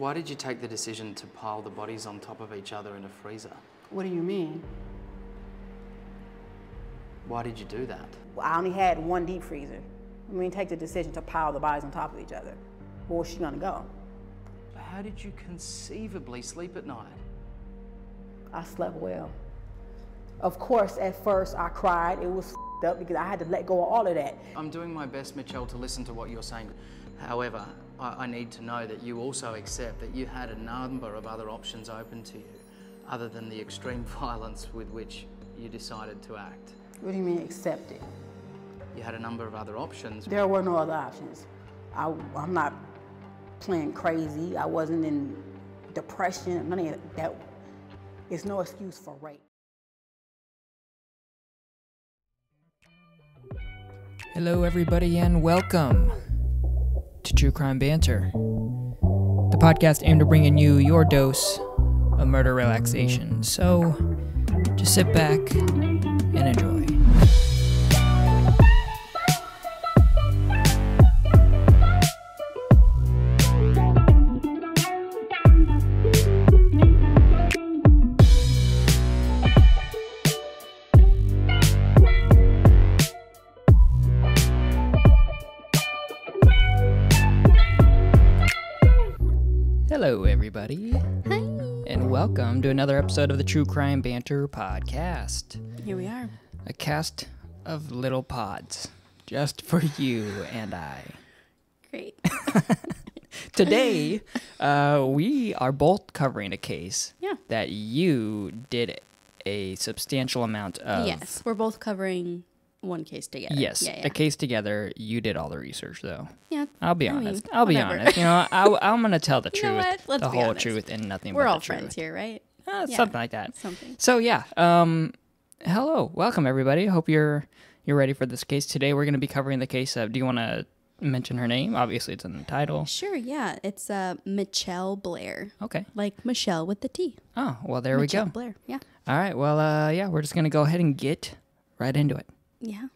Why did you take the decision to pile the bodies on top of each other in a freezer? What do you mean? Why did you do that? Well, I only had one deep freezer. I mean, take the decision to pile the bodies on top of each other. Where was she gonna go? How did you conceivably sleep at night? I slept well. Of course, at first I cried. It was up because I had to let go of all of that. I'm doing my best, Mitchelle, to listen to what you're saying. However, I, I need to know that you also accept that you had a number of other options open to you, other than the extreme violence with which you decided to act. What do you mean accept it? You had a number of other options. There were no other options. I, I'm not playing crazy. I wasn't in depression. None of that. It's no excuse for rape. Hello, everybody, and welcome to True Crime Banter, the podcast aimed at bringing you your dose of murder relaxation. So just sit back and enjoy. To another episode of the True Crime Banter podcast. Here we are. A cast of little pods just for you and I. Great. Today, uh, we are both covering a case Yeah. that you did a substantial amount of. yes, we're both covering one case together. Yes, Yeah. Yeah. a case together. You did all the research, though. yeah. I'll be I mean, honest. I'll be honest. You know, I, I'm going to tell the truth, the whole honest. truth, and nothing We're but all the truth. friends here, right? Uh, Yeah. Something like that. Something. So yeah, um, hello, welcome everybody. Hope you're you're ready for this case today. We're going to be covering the case of. Do you want to mention her name? Obviously, it's in the title. Sure. Yeah. It's uh, Mitchelle Blair, Okay. like Michelle with the T. Oh well, there Michelle we go. Mitchelle Blair. Yeah. All right. Well, uh, yeah, we're just going to go ahead and get right into it. Yeah.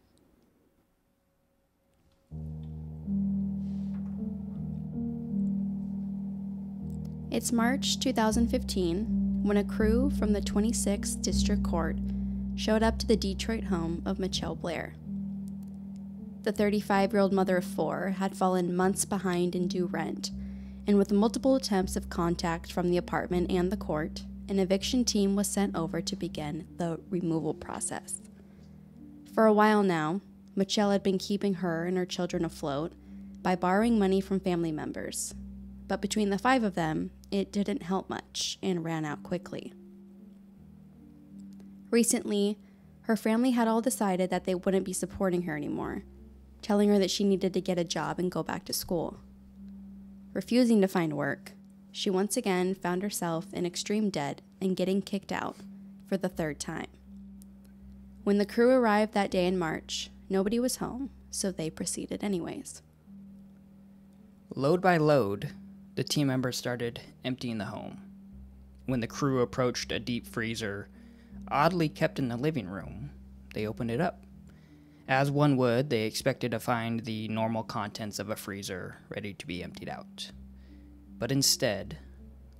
It's March 2015 when a crew from the 26th District Court showed up to the Detroit home of Mitchelle Blair. The 35 year old mother of four had fallen months behind in due rent, and with multiple attempts of contact from the apartment and the court, an eviction team was sent over to begin the removal process. For a while now, Mitchelle had been keeping her and her children afloat by borrowing money from family members. But between the five of them, it didn't help much and ran out quickly. Recently, her family had all decided that they wouldn't be supporting her anymore, telling her that she needed to get a job and go back to school. Refusing to find work, she once again found herself in extreme debt and getting kicked out for the third time. When the crew arrived that day in March, nobody was home, so they proceeded anyways. Load by load, the team members started emptying the home. When the crew approached a deep freezer, oddly kept in the living room, they opened it up. As one would, they expected to find the normal contents of a freezer ready to be emptied out. But instead,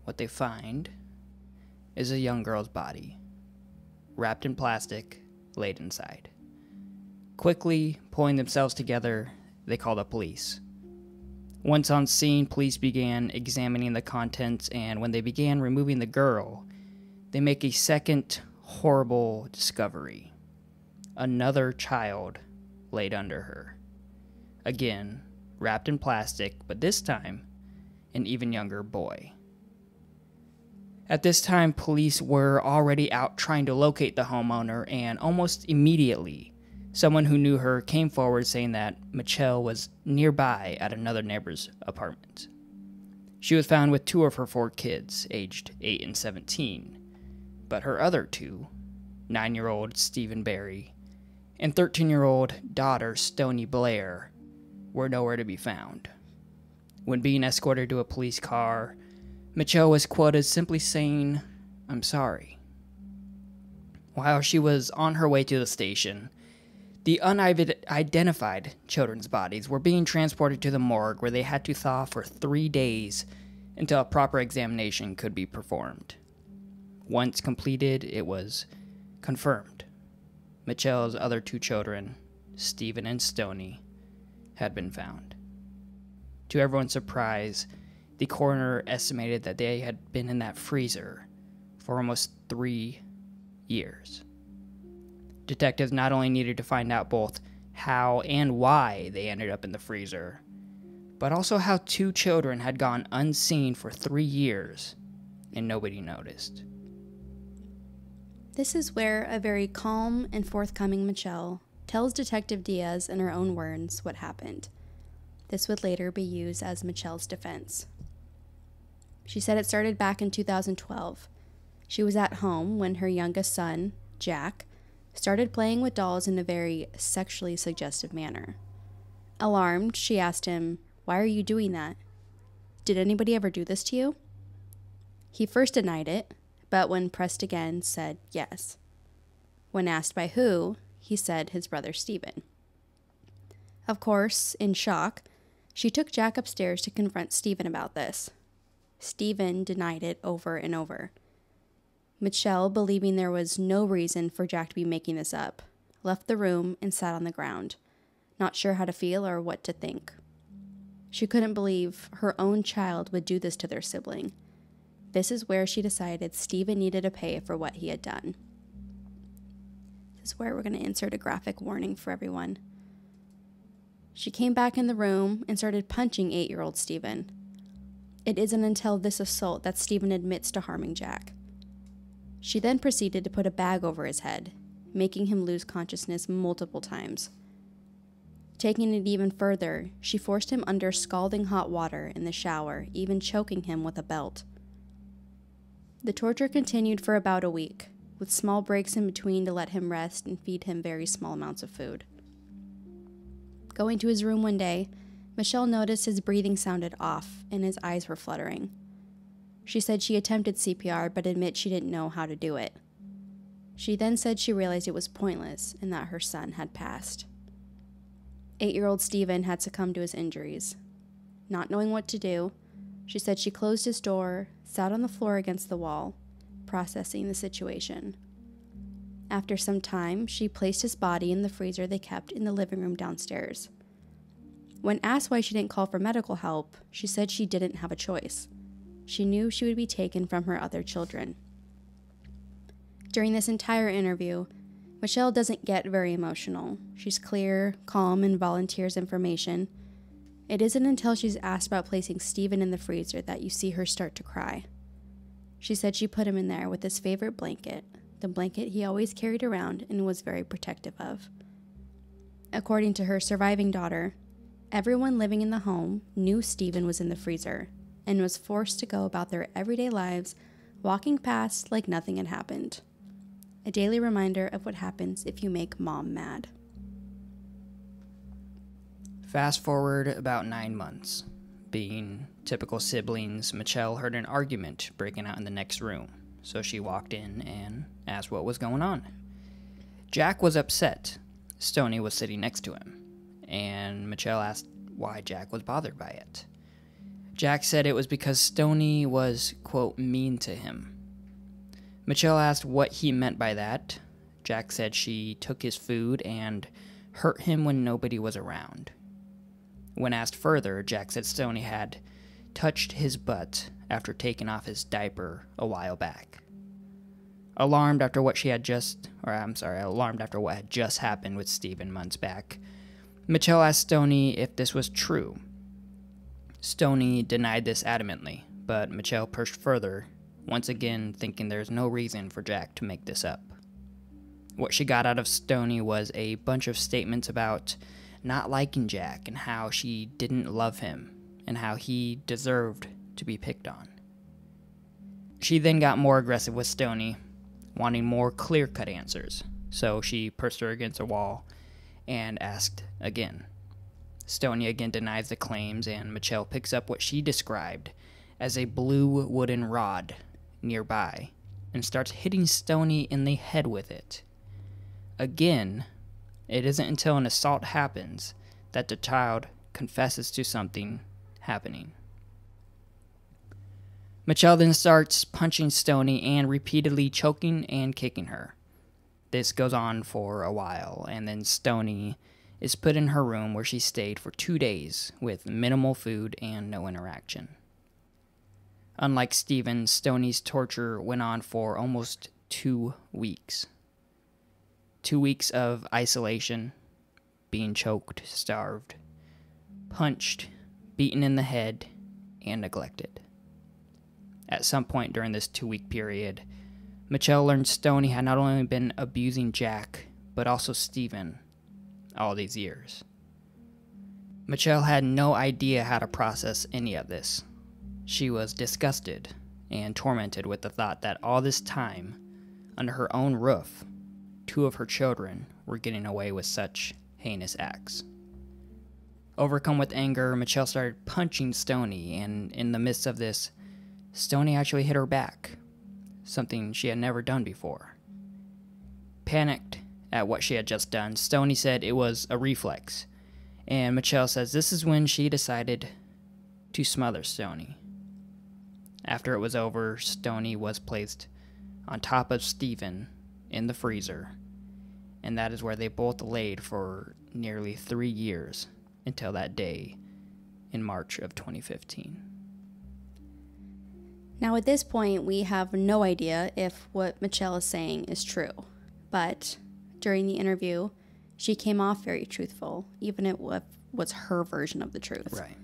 what they find is a young girl's body, wrapped in plastic, laid inside. Quickly pulling themselves together, they call the police. Once on scene, police began examining the contents, and when they began removing the girl, they make a second horrible discovery. Another child laid under her. Again, wrapped in plastic, but this time, an even younger boy. At this time, police were already out trying to locate the homeowner, and almost immediately, someone who knew her came forward saying that Mitchelle was nearby at another neighbor's apartment. She was found with two of her four kids, aged 8 and 17, but her other two, 9 year old Stephen Berry and 13 year old daughter Stoni Blair, were nowhere to be found. When being escorted to a police car, Mitchelle was quoted simply saying, I'm sorry. While she was on her way to the station, the unidentified children's bodies were being transported to the morgue where they had to thaw for three days until a proper examination could be performed. Once completed, it was confirmed. Mitchelle's other two children, Stephen and Stoni, had been found. To everyone's surprise, the coroner estimated that they had been in that freezer for almost three years. Detectives not only needed to find out both how and why they ended up in the freezer, but also how two children had gone unseen for three years and nobody noticed. This is where a very calm and forthcoming Mitchelle tells Detective Diaz in her own words what happened. This would later be used as Mitchelle's defense. She said it started back in 2012. She was at home when her youngest son, Jack, started playing with dolls in a very sexually suggestive manner. Alarmed, she asked him, Why are you doing that? Did anybody ever do this to you? He first denied it, but when pressed again, said yes. When asked by who, he said his brother Stephen. Of course, in shock, she took Jack upstairs to confront Stephen about this. Stephen denied it over and over. Mitchelle, believing there was no reason for Jack to be making this up, left the room and sat on the ground, not sure how to feel or what to think. She couldn't believe her own child would do this to their sibling. This is where she decided Stephen needed to pay for what he had done. This is where we're going to insert a graphic warning for everyone. She came back in the room and started punching eight year old Stephen. It isn't until this assault that Stephen admits to harming Jack. She then proceeded to put a bag over his head, making him lose consciousness multiple times. Taking it even further, she forced him under scalding hot water in the shower, even choking him with a belt. The torture continued for about a week, with small breaks in between to let him rest and feed him very small amounts of food. Going to his room one day, Mitchelle noticed his breathing sounded off and his eyes were fluttering. She said she attempted CPR but admit she didn't know how to do it. She then said she realized it was pointless and that her son had passed. Eight year old Stephen had succumbed to his injuries. Not knowing what to do, she said she closed his door, sat on the floor against the wall, processing the situation. After some time, she placed his body in the freezer they kept in the living room downstairs. When asked why she didn't call for medical help, she said she didn't have a choice. She knew she would be taken from her other children. During this entire interview, Mitchelle doesn't get very emotional. She's clear, calm, and volunteers information. It isn't until she's asked about placing Stephen in the freezer that you see her start to cry. She said she put him in there with his favorite blanket, the blanket he always carried around and was very protective of. According to her surviving daughter, everyone living in the home knew Stephen was in the freezer and was forced to go about their everyday lives, walking past like nothing had happened. A daily reminder of what happens if you make mom mad. Fast forward about nine months. Being typical siblings, Mitchelle heard an argument breaking out in the next room, so she walked in and asked what was going on. Jack was upset. Stoni was sitting next to him, and Mitchelle asked why Jack was bothered by it. Jack said it was because Stoni was, quote, mean to him. Mitchelle asked what he meant by that. Jack said she took his food and hurt him when nobody was around. When asked further, Jack said Stoni had touched his butt after taking off his diaper a while back. Alarmed after what she had just, or I'm sorry, alarmed after what had just happened with Stephen months back, Mitchelle asked Stoni if this was true. Stoni denied this adamantly, but Mitchelle pushed further, once again thinking there's no reason for Jack to make this up. What she got out of Stoni was a bunch of statements about not liking Jack and how she didn't love him and how he deserved to be picked on. She then got more aggressive with Stoni, wanting more clear cut answers, so she pushed her against a wall and asked again. Stoni again denies the claims, and Mitchelle picks up what she described as a blue wooden rod nearby and starts hitting Stoni in the head with it. Again, it isn't until an assault happens that the child confesses to something happening. Mitchelle then starts punching Stoni and repeatedly choking and kicking her. This goes on for a while, and then Stoni is put in her room where she stayed for two days with minimal food and no interaction. Unlike Stephen, Stoni's torture went on for almost two weeks. Two weeks of isolation, being choked, starved, punched, beaten in the head, and neglected. At some point during this two week period, Mitchelle learned Stoni had not only been abusing Jack, but also Stephen all these years. Mitchelle had no idea how to process any of this. She was disgusted and tormented with the thought that all this time, under her own roof, two of her children were getting away with such heinous acts. Overcome with anger, Mitchelle started punching Stoni, and in the midst of this, Stoni actually hit her back, something she had never done before. Panicked at what she had just done, Stoni said it was a reflex, and Mitchelle says this is when she decided to smother Stoni. After it was over, Stoni was placed on top of Stephen in the freezer, and that is where they both laid for nearly three years until that day in March of 2015. Now, at this point, we have no idea if what Mitchelle is saying is true, but during the interview, she came off very truthful, even if it was her version of the truth. Right.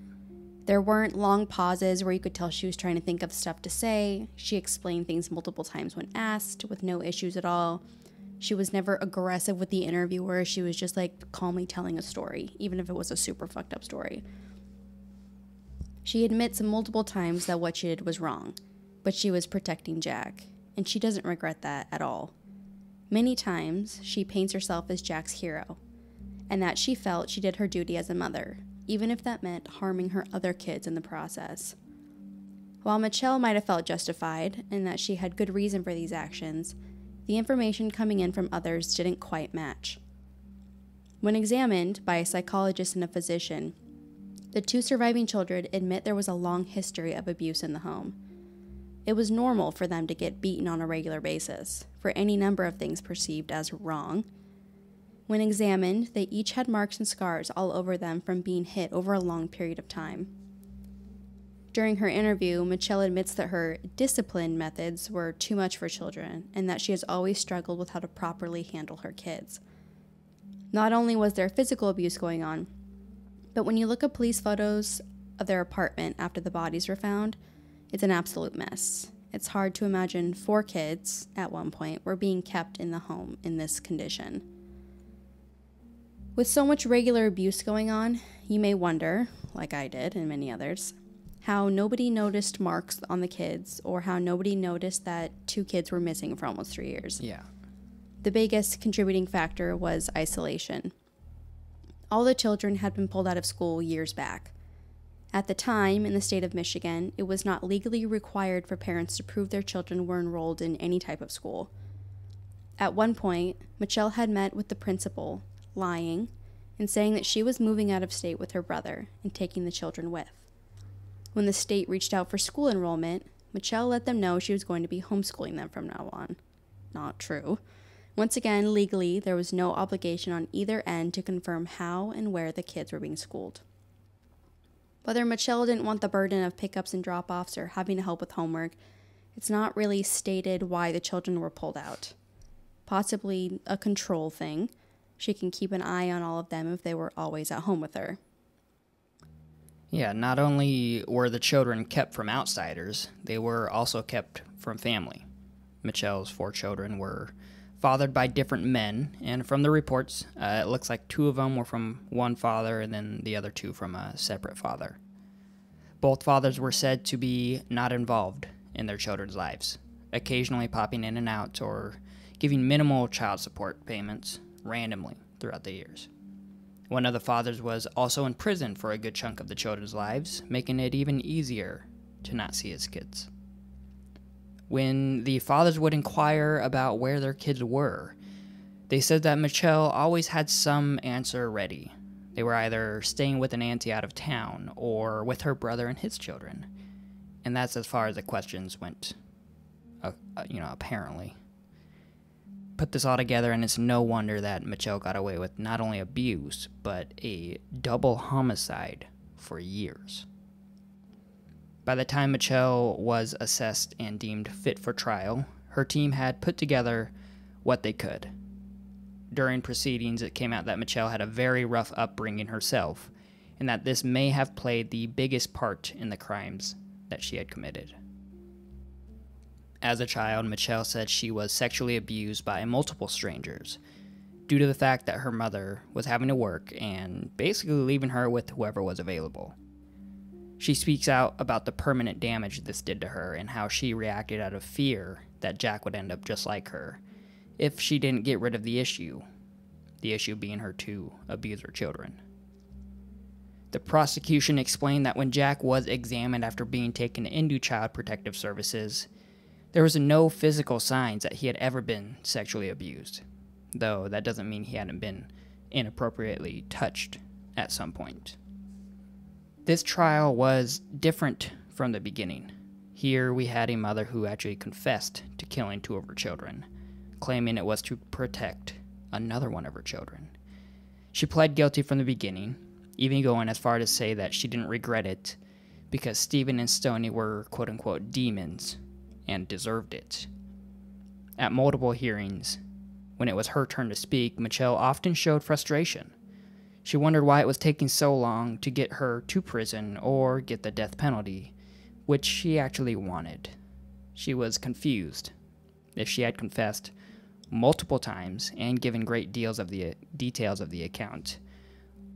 There weren't long pauses where you could tell she was trying to think of stuff to say. She explained things multiple times when asked with no issues at all. She was never aggressive with the interviewer. She was just like calmly telling a story, even if it was a super fucked up story. She admits multiple times that what she did was wrong, but she was protecting Jack, and she doesn't regret that at all. Many times, she paints herself as Jack's hero, and that she felt she did her duty as a mother, even if that meant harming her other kids in the process. While Mitchelle might have felt justified and that she had good reason for these actions, the information coming in from others didn't quite match. When examined by a psychologist and a physician, the two surviving children admit there was a long history of abuse in the home. It was normal for them to get beaten on a regular basis for any number of things perceived as wrong. When examined, they each had marks and scars all over them from being hit over a long period of time. During her interview, Mitchelle admits that her discipline methods were too much for children and that she has always struggled with how to properly handle her kids. Not only was there physical abuse going on, but when you look at police photos of their apartment after the bodies were found, it's an absolute mess. It's hard to imagine four kids, at one point, were being kept in the home in this condition. With so much regular abuse going on, you may wonder, like I did and many others, how nobody noticed marks on the kids or how nobody noticed that two kids were missing for almost three years. Yeah. The biggest contributing factor was isolation. All the children had been pulled out of school years back. At the time, in the state of Michigan, it was not legally required for parents to prove their children were enrolled in any type of school. At one point, Mitchelle had met with the principal, lying, and saying that she was moving out of state with her brother and taking the children with. When the state reached out for school enrollment, Mitchelle let them know she was going to be homeschooling them from now on. Not true. Once again, legally, there was no obligation on either end to confirm how and where the kids were being schooled. Whether Mitchelle didn't want the burden of pickups and drop offs or having to help with homework, it's not really stated why the children were pulled out. Possibly a control thing. She can keep an eye on all of them if they were always at home with her. Yeah, not only were the children kept from outsiders, they were also kept from family. Mitchelle's four children were fathered by different men, and from the reports, uh, it looks like two of them were from one father and then the other two from a separate father. Both fathers were said to be not involved in their children's lives, occasionally popping in and out or giving minimal child support payments randomly throughout the years. One of the fathers was also in prison for a good chunk of the children's lives, making it even easier to not see his kids when the fathers would inquire about where their kids were. They said that Mitchelle always had some answer ready. They were either staying with an auntie out of town or with her brother and his children. And that's as far as the questions went, uh, uh, you know, apparently. Put this all together, and it's no wonder that Mitchelle got away with not only abuse, but a double homicide for years. By the time Mitchelle was assessed and deemed fit for trial, her team had put together what they could. During proceedings, it came out that Mitchelle had a very rough upbringing herself, and that this may have played the biggest part in the crimes that she had committed. As a child, Mitchelle said she was sexually abused by multiple strangers due to the fact that her mother was having to work and basically leaving her with whoever was available. She speaks out about the permanent damage this did to her and how she reacted out of fear that Jack would end up just like her if she didn't get rid of the issue, the issue being her two abuser children. The prosecution explained that when Jack was examined after being taken into Child Protective Services, there was no physical signs that he had ever been sexually abused, though that doesn't mean he hadn't been inappropriately touched at some point. This trial was different from the beginning. Here we had a mother who actually confessed to killing two of her children, claiming it was to protect another one of her children. She pled guilty from the beginning, even going as far to say that she didn't regret it because Stephen and Stoni were quote unquote demons and deserved it. At multiple hearings, when it was her turn to speak, Mitchelle often showed frustration. She wondered why it was taking so long to get her to prison or get the death penalty, which she actually wanted. She was confused. If she had confessed multiple times and given great deals of the details of the account,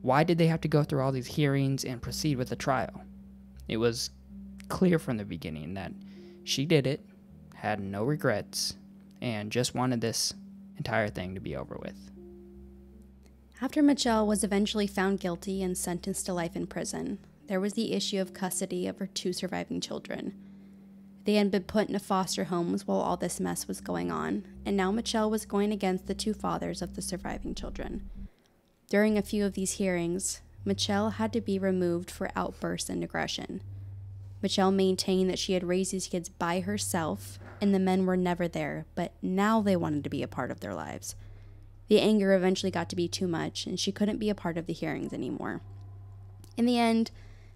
why did they have to go through all these hearings and proceed with the trial? It was clear from the beginning that she did it, had no regrets, and just wanted this entire thing to be over with. After Mitchelle was eventually found guilty and sentenced to life in prison, there was the issue of custody of her two surviving children. They had been put into foster homes while all this mess was going on, and now Mitchelle was going against the two fathers of the surviving children. During a few of these hearings, Mitchelle had to be removed for outbursts and aggression. Mitchelle maintained that she had raised these kids by herself and the men were never there, but now they wanted to be a part of their lives. The anger eventually got to be too much, and she couldn't be a part of the hearings anymore. In the end,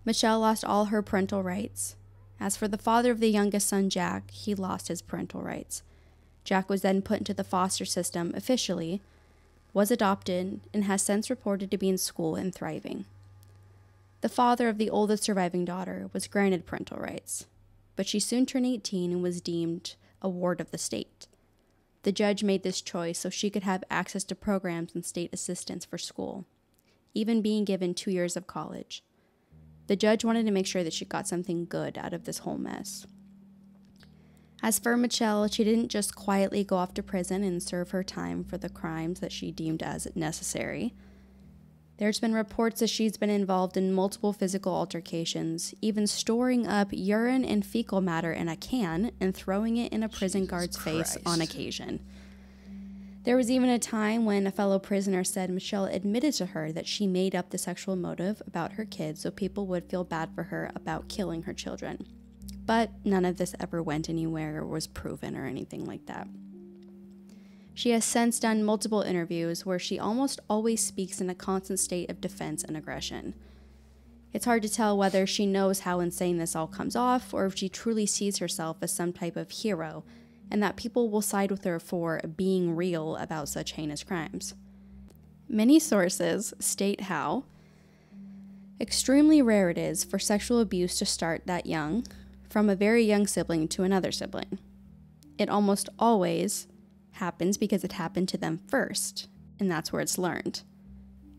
Mitchelle lost all her parental rights. As for the father of the youngest son, Jack, he lost his parental rights. Jack was then put into the foster system officially, was adopted, and has since reported to be in school and thriving. The father of the oldest surviving daughter was granted parental rights, but she soon turned 18 and was deemed a ward of the state. The judge made this choice so she could have access to programs and state assistance for school, even being given two years of college. The judge wanted to make sure that she got something good out of this whole mess. As for Mitchelle, she didn't just quietly go off to prison and serve her time for the crimes that she deemed as necessary. There's been reports that she's been involved in multiple physical altercations, even storing up urine and fecal matter in a can and throwing it in a prison Jesus guard's face on occasion. There was even a time when a fellow prisoner said Mitchelle admitted to her that she made up the sexual motive about her kids so people would feel bad for her about killing her children. But none of this ever went anywhere or was proven or anything like that. She has since done multiple interviews where she almost always speaks in a constant state of defense and aggression. It's hard to tell whether she knows how insane this all comes off or if she truly sees herself as some type of hero and that people will side with her for being real about such heinous crimes. Many sources state how extremely rare it is for sexual abuse to start that young, from a very young sibling to another sibling. It almost always happens because it happened to them first, and that's where it's learned.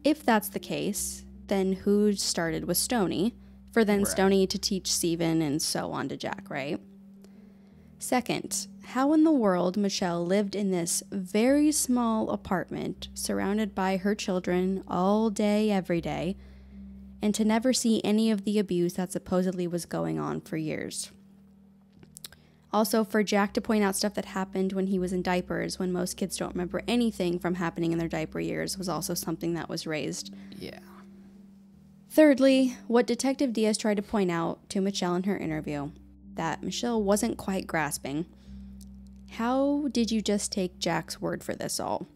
If that's the case, then who started with Stoni, for then Right. Stoni to teach Stephen and so on to Jack, right? Second, how in the world Mitchelle lived in this very small apartment surrounded by her children all day, every day, and to never see any of the abuse that supposedly was going on for years. Also, for Jack to point out stuff that happened when he was in diapers, when most kids don't remember anything from happening in their diaper years, was also something that was raised. Yeah. Thirdly, what Detective Diaz tried to point out to Mitchelle in her interview that Mitchelle wasn't quite grasping. How did you just take Jack's word for this all?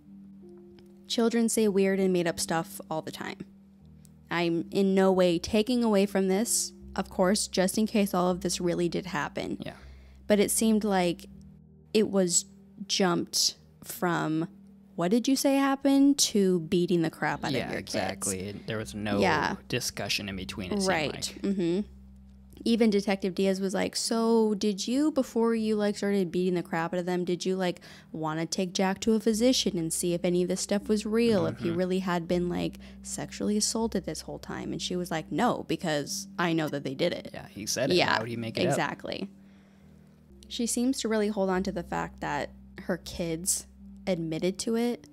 Children say weird and made up stuff all the time. I'm in no way taking away from this, of course, just in case all of this really did happen. Yeah. But it seemed like it was jumped from what did you say happened to beating the crap out yeah, of your kids. exactly. There was no Yeah. discussion in between. It Right. like. Mm-hmm. Even Detective Diaz was like, "So, did you before you like started beating the crap out of them? Did you like want to take Jack to a physician and see if any of this stuff was real? If he Mm-hmm. really had been like sexually assaulted this whole time?" And she was like, "No, because I know that they did it." Yeah, he said it. Yeah, Why would he make it up? She seems to really hold on to the fact that her kids admitted to it,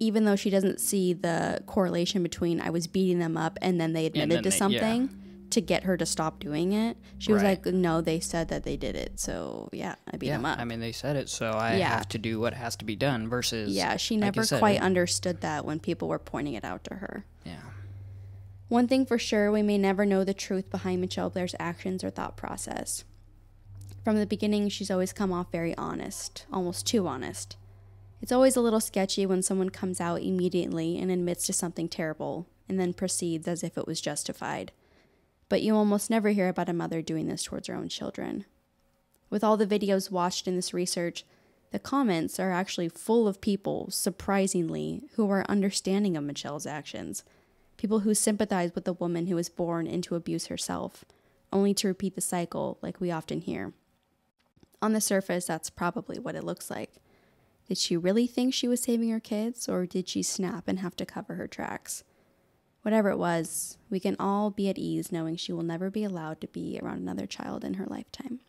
even though she doesn't see the correlation between I was beating them up and then they admitted then to they- yeah. something to get her to stop doing it. She was Right. like, "No, they said that they did it, so yeah, I beat Yeah, them up." I mean, they said it, so I Yeah. have to do what has to be done. Versus, yeah, she never said, quite it- understood that when people were pointing it out to her. Yeah, One thing for sure, we may never know the truth behind Mitchelle Blair's actions or thought process. From the beginning, she's always come off very honest, almost too honest. It's always a little sketchy when someone comes out immediately and admits to something terrible and then proceeds as if it was justified. But you almost never hear about a mother doing this towards her own children. With all the videos watched in this research, the comments are actually full of people, surprisingly, who are understanding of Mitchelle's actions people who sympathize with the woman who was born into abuse herself, only to repeat the cycle like we often hear. On the surface, that's probably what it looks like. Did she really think she was saving her kids, or did she snap and have to cover her tracks? Whatever it was, we can all be at ease knowing she will never be allowed to be around another child in her lifetime.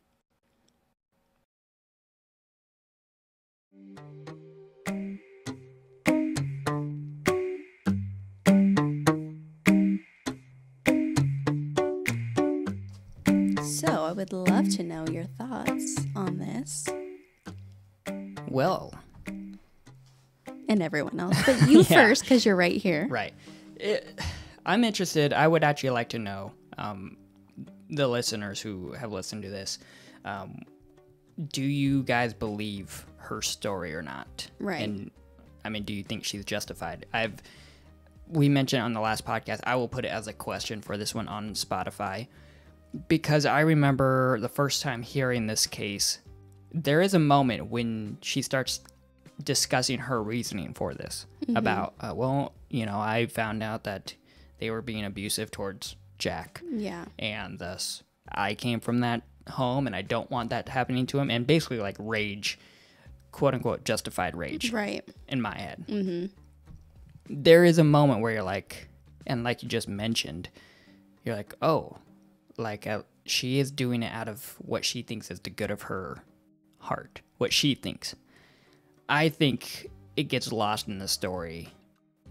I would love to know your thoughts on this well, and everyone else, but you Yeah. first because you're right here. right. It, I'm interested. I would actually like to know um, the listeners who have listened to this. Um, do you guys believe her story or not? Right. And I mean, do you think she's justified? I've we mentioned on the last podcast. I will put it as a question for this one on Spotify because I remember the first time hearing this case. There is a moment when she starts discussing her reasoning for this about, uh, well, you know, I found out that they were being abusive towards Jack Yeah. and thus I came from that home and I don't want that happening to him and basically like rage quote unquote justified rage Right. in my head mm-hmm. is a moment where you're like and like you just mentioned you're like oh like uh, she is doing it out of what she thinks is the good of her heart what she thinks i think it gets lost in the story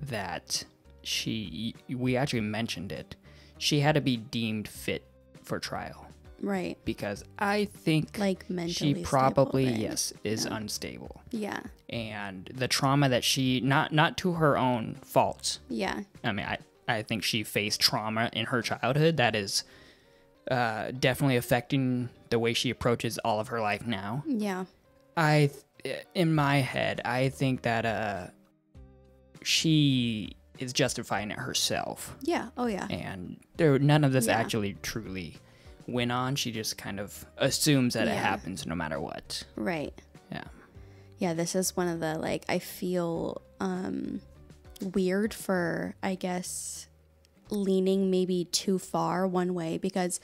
that she we actually mentioned it she had to be deemed fit for trial Right. because i think Like she mentally stable, probably right? yes is unstable Yeah. and the trauma that she not not to her own fault. Yeah. i mean i i think she faced trauma in her childhood that is uh definitely affecting the way she approaches all of her life now Yeah. i th- in my head i think that uh she is justifying it herself Yeah. Oh yeah. and there none of this Yeah. actually truly went on she just kind of assumes that it happens no matter what Right. yeah Yeah, this is one of the like I feel um weird for I guess leaning maybe too far one way because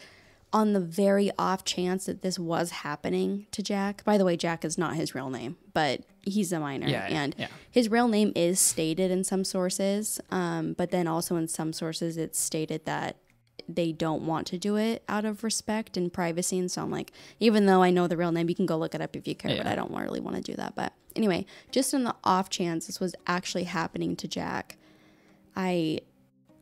on the very off chance that this was happening to Jack. By the way, Jack is not his real name, but he's a minor Yeah, and yeah. his real name is stated in some sources, um, but then also in some sources it's stated that they don't want to do it out of respect and privacy. And so I'm like, even though I know the real name, you can go look it up if you care, but I don't really want to do that. But anyway, just in the off chance this was actually happening to Jack, I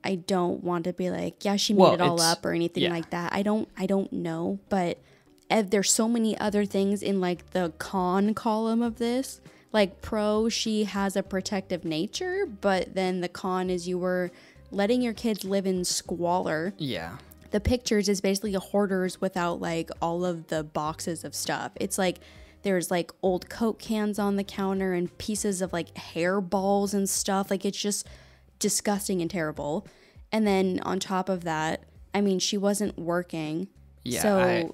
I don't want to be like, yeah, she made Well, it all up or anything yeah. like that. I don't I don't know, but there's so many other things in like the con column of this. Like pro, she has a protective nature, but then the con is you were letting your kids live in squalor yeah the pictures is basically a hoarders without like all of the boxes of stuff. It's like there's like old Coke cans on the counter and pieces of like hair balls and stuff. Like it's just disgusting and terrible. And then on top of that, I mean, she wasn't working. Yeah, so I-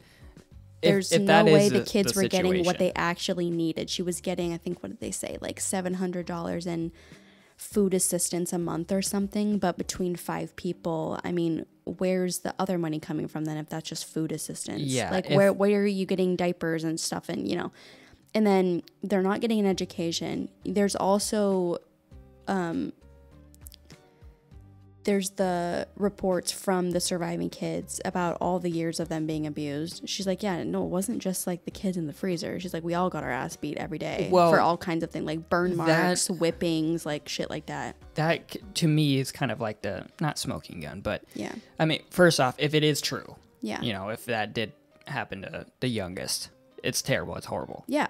there's if no way the the- kids the were getting what they actually needed. She was getting, I think, what did they say, like seven hundred dollars in food assistance a month or something. But between five people, I mean, where's the other money coming from then? If that's just food assistance, Yeah, like if- where where are you getting diapers and stuff, and you know, and then they're not getting an education. There's also um, there's the reports from the surviving kids about all the years of them being abused. She's like, yeah, no, it wasn't just like the kids in the freezer. She's like, we all got our ass beat every day Well, for all kinds of things, like burn that- marks, whippings, like shit like that. that to me is kind of like the not smoking gun, but Yeah. I mean, first off, if it is true, Yeah. you know, if that did happen to the youngest, it's terrible. It's horrible. Yeah.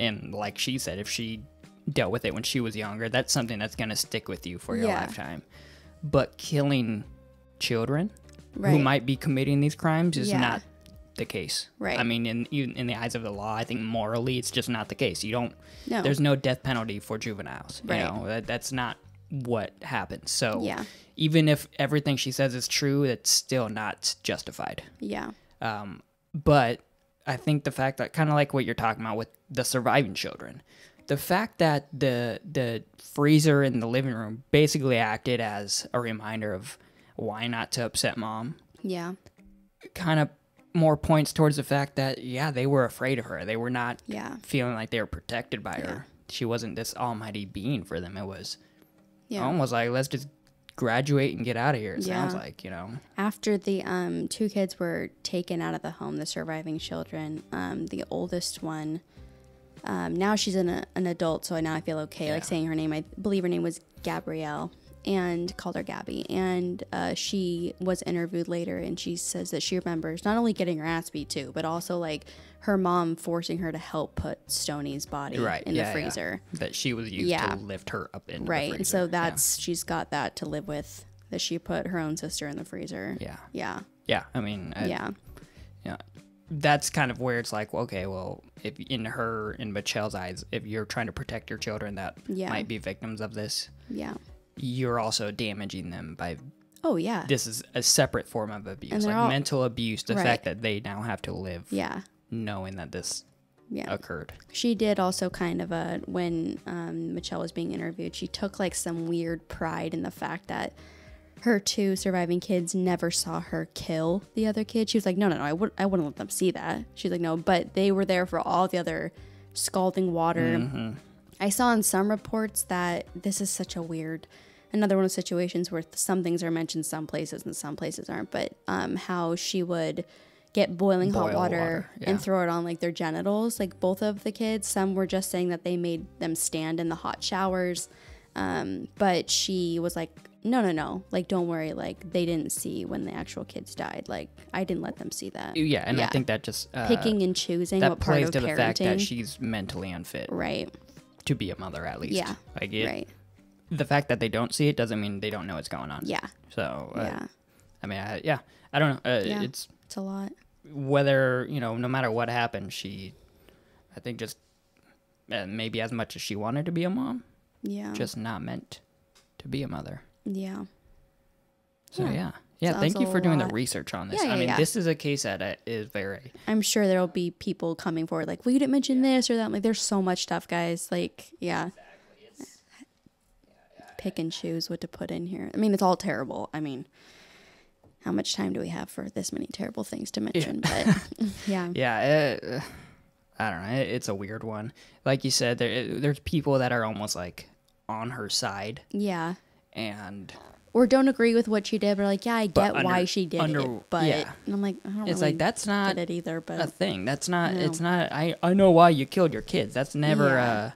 And like she said, if she dealt with it when she was younger, that's something that's gonna stick with you for your Yeah. lifetime. But killing children who might be committing these crimes is Yeah. not the case. Right. I mean, in in in the eyes of the law, I think morally it's just not the case. You don't. No. There's no death penalty for juveniles. Right. You know that, that's not what happens. So Yeah. even if everything she says is true, it's still not justified. Yeah. Um, but I think the fact that kind of like what you're talking about with the surviving children, the fact that the the freezer in the living room basically acted as a reminder of why not to upset mom, Yeah. kind of more points towards the fact that yeah they were afraid of her. They were not Yeah. feeling like they were protected by her. She wasn't this almighty being for them. It was Yeah. almost like let's just graduate and get out of here. It sounds like you know. After the um, two kids were taken out of the home, the surviving children, um, the oldest one, um, now she's an, an adult, so I now I feel okay, like saying her name. I believe her name was Gabrielle, and called her Gabby. And uh, she was interviewed later, and she says that she remembers not only getting her ass beat too, but also like her mom forcing her to help put Stoni's body Right in yeah, the yeah. freezer. that she was used Yeah. to lift her up into Right. the And so. Yeah. that's she's got that to live with. That she put her own sister in the freezer. Yeah. Yeah. Yeah, I mean, I, Yeah. yeah, that's kind of where it's like, okay, well, if in her, in Mitchelle's eyes, if you're trying to protect your children that Yeah. might be victims of this, Yeah. you're also damaging them by Oh yeah. this is a separate form of abuse, like all- mental abuse. The Right. fact that they now have to live yeah. knowing that this Yeah. occurred. She did also kind of a when um, Michelle was being interviewed. She took like some weird pride in the fact that her two surviving kids never saw her kill the other kid. She was like, no, no, no, I would I wouldn't let them see that. She's like, no, but they were there for all the other scalding water. I saw in some reports that this is such a weird, another one of situations where some things are mentioned some places and some places aren't. But um, how she would get boiling hot water, water, yeah. and throw it on like their genitals. Like both of the kids, some were just saying that they made them stand in the hot showers. Um, but she was like, no, no, no. Like, don't worry. Like, they didn't see when the actual kids died. Like, I didn't let them see that. Yeah, and I think that just uh, Picking and choosing that plays of to the parenting. fact that she's mentally unfit right. to be a mother, at least. Yeah. like it, right. the fact that they don't see it doesn't mean they don't know what's going on. Yeah. So uh, Yeah. I mean, I, yeah, I don't know. Uh, Yeah. It's It's a lot. whether you know, no matter what happened, she, I think, just uh, maybe as much as she wanted to be a mom, Yeah. just not meant to be a mother. Yeah. So Yeah. yeah, yeah. Thank you for doing the research on this. Yeah, I mean, yeah. this is a case that uh, very I'm sure there'll be people coming forward like, well, you didn't mention this or that. Like, there's so much stuff, guys. Like, yeah. Pick and choose what to put in here. I mean, it's all terrible. I mean, how much time do we have for this many terrible things to mention? But yeah. yeah. Uh, I don't know. It, it's a weird one. Like you said, there there's people that are almost like on her side, Yeah. And Or don't agree with what she did, but like, yeah, I get under- why she did under- it. But yeah. and I'm like, I don't it's really like that's not get it either. But a thing. That's not. No. It's not. I I know why you killed your kids. That's never. Yeah. Uh,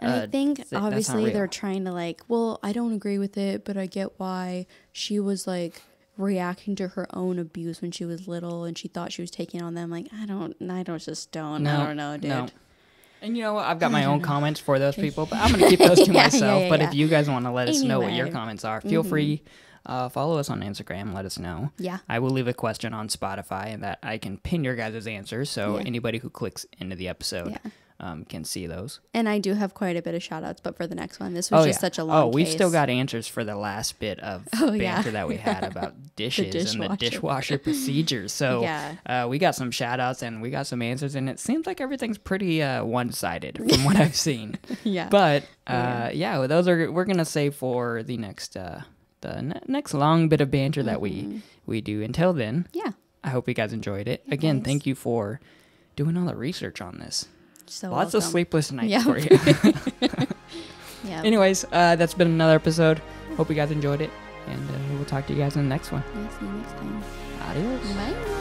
And I uh, think th- obviously they're trying to like, well, I don't agree with it, but I get why she was like reacting to her own abuse when she was little and she thought she was taking on them. Like, I don't, I don't just don't, I don't know, dude. no. And you know what? I've got my own comments for those people, but I'm gonna keep those to Yeah, myself. yeah, but yeah. if you guys want to let us know what your comments are, feel free. uh, follow us on Instagram. Let us know. Yeah. I will leave a question on Spotify and that I can pin your guys' answers so anybody who clicks into the episode Yeah. Um, can see those. And I do have quite a bit of shout outs, but for the next one, this was just such a long Oh, we've still got answers for the last bit of Oh, yeah. banter that we had about dishes and the dishwasher. procedures. So Yeah. uh, we got some shout outs and we got some answers, and it seems like everything's pretty uh, one sided from what I've seen. Yeah. But uh, yeah, well, those are we're gonna save for the next uh, the ne- next long bit of banter that Mm-hmm. we we do. Until then, yeah. I hope you guys enjoyed it. Again, thank you for doing all the research on this. So Lots of sleepless nights Yeah. for you. Yeah. Anyways, uh, that's been another episode. Hope you guys enjoyed it, and uh, we'll talk to you guys in the next one. Yeah, see you next time. Adios. Bye.